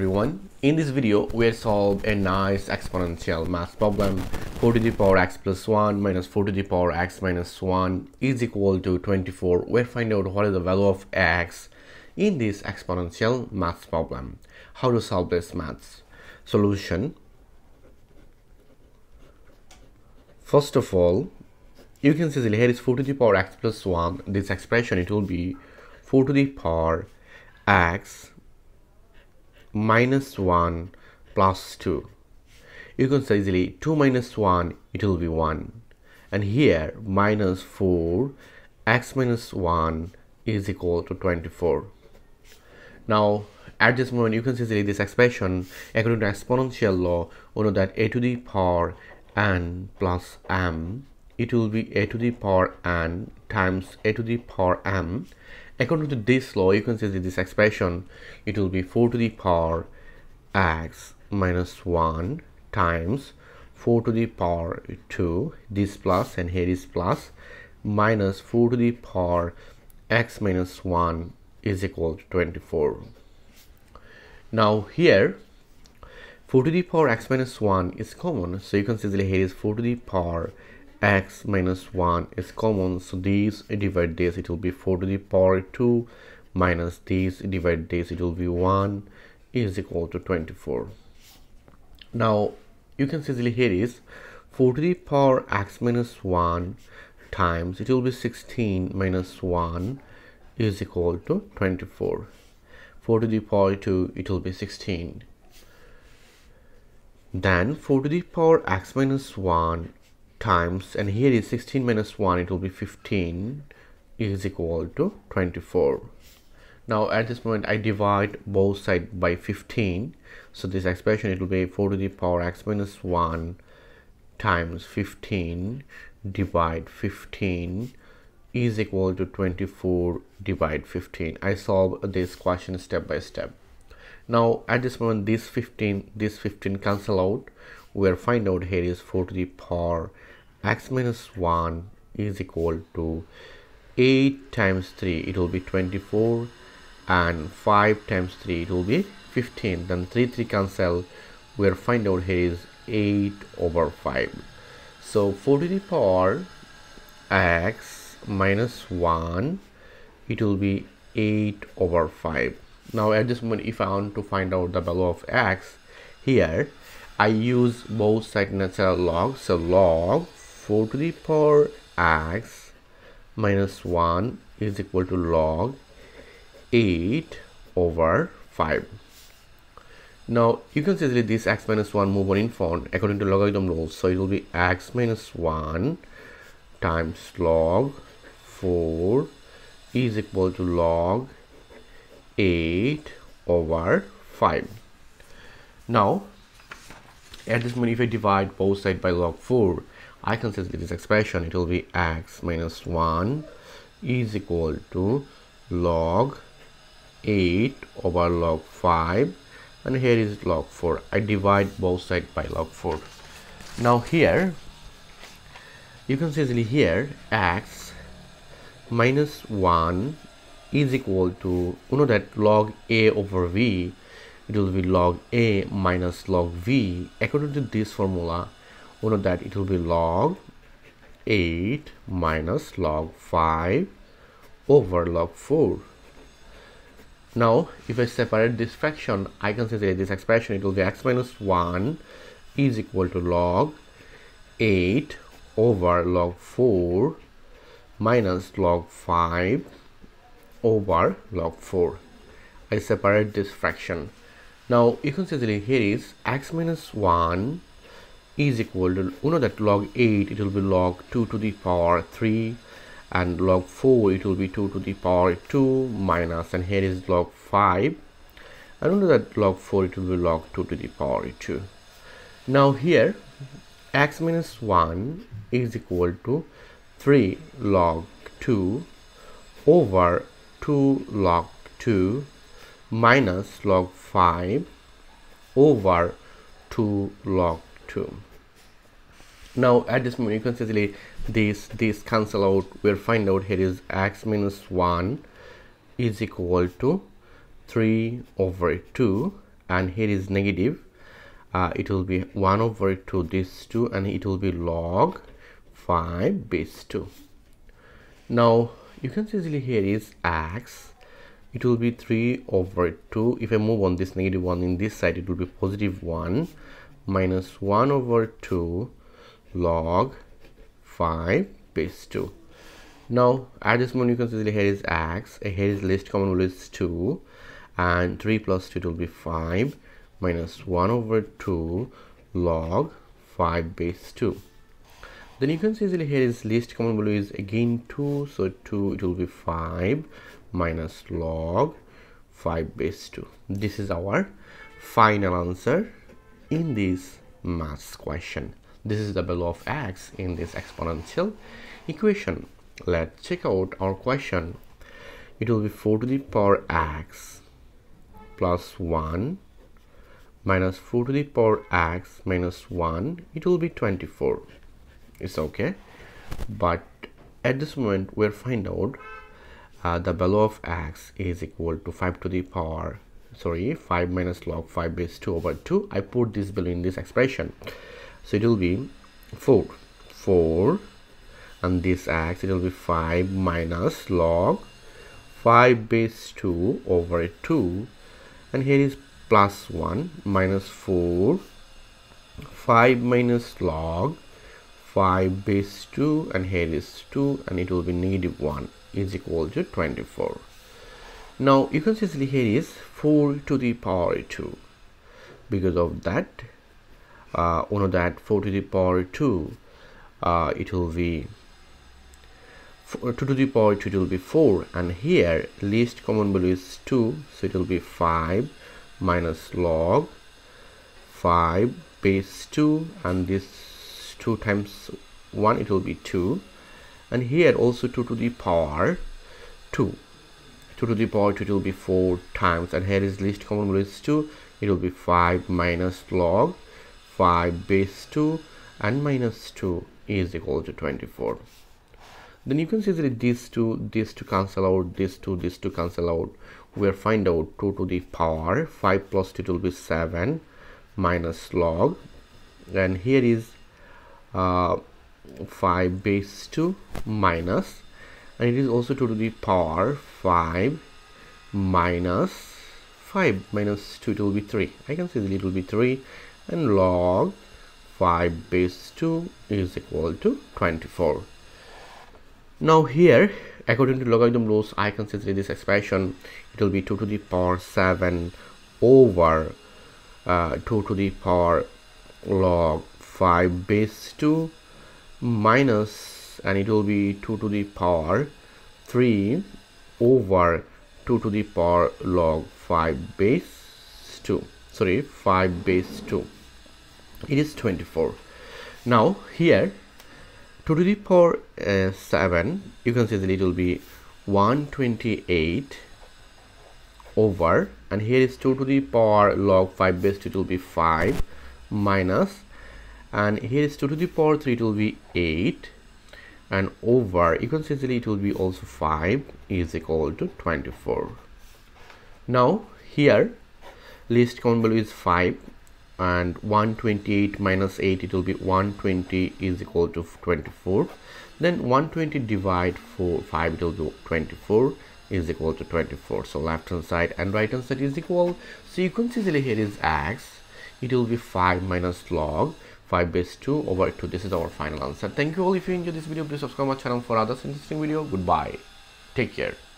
everyone. In this video, we'll solve a nice exponential math problem. 4 to the power x plus 1 minus 4 to the power x minus 1 is equal to 24. We'll find out what is the value of x in this exponential math problem. How to solve this maths? Solution. First of all, you can see here is 4 to the power x plus 1. This expression, it will be 4 to the power x minus 1 plus 2 you can say easily 2 minus 1 it will be 1 and here minus 4 x minus 1 is equal to 24 now at this moment you can see easily this expression according to exponential law we know that a to the power n plus m it will be a to the power n times a to the power m according to this law you can see that this expression it will be 4 to the power x minus 1 times 4 to the power 2 this plus and here is plus minus 4 to the power x minus 1 is equal to 24 now here 4 to the power x minus 1 is common. So you can see that here is 4 to the power x minus 1 is common so these divide this it will be 4 to the power 2 minus these divide this it will be 1 is equal to 24 now you can see easily here is 4 to the power x minus 1 times it will be 16 minus 1 is equal to 24 4 to the power 2 it will be 16 then 4 to the power x minus 1 times and here is 16 minus 1 it will be 15 is equal to 24 now at this moment I divide both sides by 15 so this expression it will be 4 to the power x minus 1 times 15 divide 15 is equal to 24 divide 15 I solve this question step by step. Now at this moment this 15 this 15 cancel out. We'll find out here is 4 to the power x minus 1 is equal to 8 times 3 it will be 24 and 5 times 3 it will be 15 then 3 3 cancel. We'll find out here is 8 over 5 so 4 to the power x minus 1 it will be 8 over 5 now at this moment if I want to find out the value of x here I use both side natural log. So log 4 to the power x minus 1 is equal to log 8 over 5 now you can see that this x minus 1 move on in front according to logarithm rules so it will be x minus 1 times log 4 is equal to log 8 over 5 now at this moment if I divide both sides by log 4 I can say this expression it will be x minus 1 is equal to log 8 over log 5 and here is log 4 I divide both sides by log 4 now here you can see easily here x minus 1 is equal to you know that log a over v it will be log a minus log v. According to this formula we know that it will be log 8 minus log 5 over log 4 now if I separate this fraction I can say that this expression it will be x minus 1 is equal to log 8 over log 4 minus log 5 over log 4 I separate this fraction. Now you can see that here is x minus 1 is equal to you know that log 8 it will be log 2 to the power 3 and log 4 it will be 2 to the power 2 minus and here is log 5 I don't know that log 4 it will be log 2 to the power 2 now here x minus 1 is equal to 3 log 2 over 2 log 2 minus log 5 over 2 log 2 now at this moment you can see this this cancel out we'll find out here is x minus 1 is equal to 3 over 2 and here is negative. Uh, it will be 1 over 2 this 2 and it will be log 5 base 2 now you can see easily here is x. It will be 3 over 2 if I move on this negative 1 in this side it will be positive 1 minus 1 over 2 log 5 base 2 now at this moment you can see here is x here is list common value is 2 and 3 plus 2 will be 5 minus 1 over 2 log 5 base 2 then you can see easily here is least common value is again 2 so 2 it will be 5 minus log 5 base 2 this is our final answer in this maths question this is the value of x in this exponential equation. Let's check out our question. It will be 4 to the power x plus 1 minus 4 to the power x minus 1 it will be 24 it's okay. But at this moment we'll find out uh, the value of x is equal to 5 to the power sorry 5 minus log 5 base 2 over 2 I put this value in this expression so it will be 4 4 and this x it will be 5 minus log. 5 base 2 over 2 and here is plus 1 minus 4 5 minus log. 5 base 2 and here is 2 and it will be negative 1 is equal to 24 now you can see here is 4 to the power 2 because of that uh, you know that 4 to the power 2 uh, it will be 2 to the power 2 it will be 4 and here least common value is 2 so it will be 5 minus log 5 base 2 and this 2 times 1 it will be 2 and here also 2 to the power 2 2 to the power 2 it will be 4 times and here is least common value is 2 it will be 5 minus log 5 base 2 and minus 2 is equal to 24 then you can see that these two these two cancel out these two these two cancel out. We'll find out 2 to the power 5 plus 2 will be 7 minus log. And here is uh, 5 base 2 minus and it is also 2 to the power 5 minus 5 minus 2 it will be 3 I can see that it will be 3 and log 5 base 2 is equal to 24 now here according to logarithm rules i consider this expression it will be 2 to the power 7 over uh, 2 to the power log 5 base 2 minus and it will be 2 to the power 3 over 2 to the power log 5 base 2 sorry 5 base 2 it is 24 now here 2 to the power uh, 7 you can see that it will be 128 over and here is 2 to the power log 5 base it will be 5 minus and here is 2 to the power 3 it will be 8 and over you can see that it will be also 5 is equal to 24 now here least common value is 5 and 128 minus 8 it will be 120 is equal to 24 then 120 divide 4 5 it will be 24 is equal to 24 so left hand side and right hand side is equal. So you can see here is x. It will be 5 minus log 5 base 2 over 2 this is our final answer. Thank you all. If you enjoyed this video please subscribe my channel for others interesting video. Goodbye. Take care